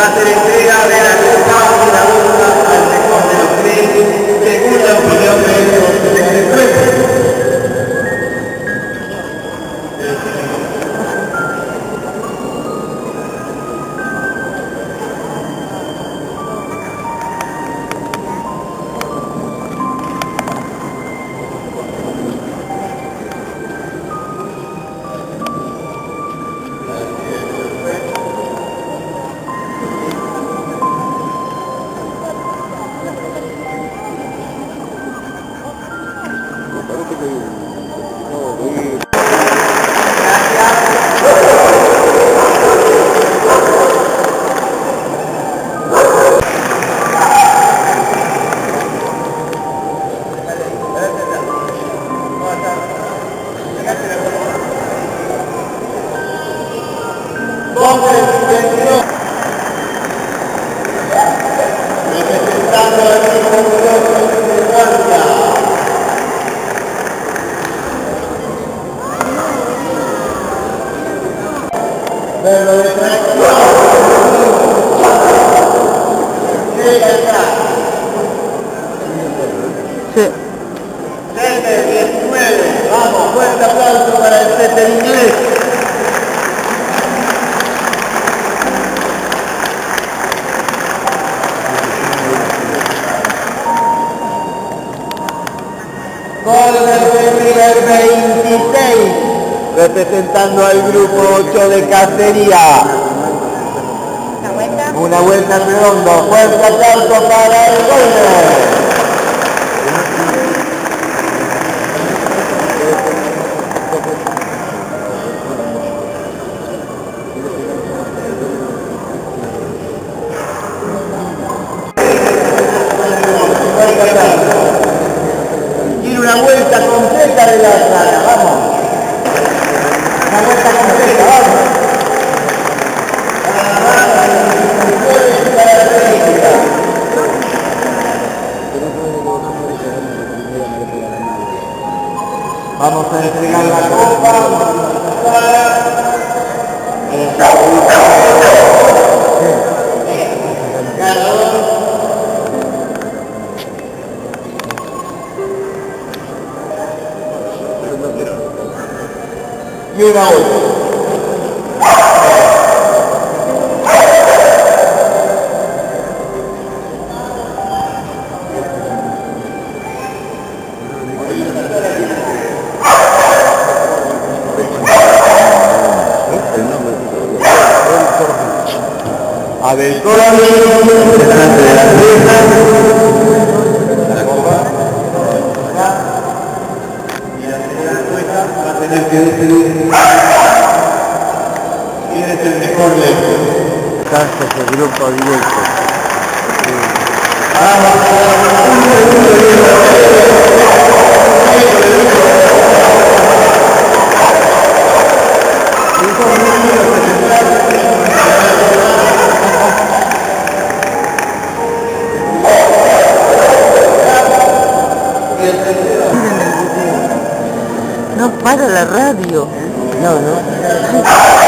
va Sí. Sete 19. Vamos, para el Sete inglés. Gol del primer 26, representando al grupo 8 de Cacería. ¿La vuelta? Una vuelta redondo, fuerte aplauso para el gol. Tiene una vuelta completa de la Vamos a entregar la copa. Y una vuelta. A ver, delante de la reja, la copa, y la primera cuesta va a tener que decidir quién es el mejor de estos. Gracias al grupo directo. Para la radio. No, no.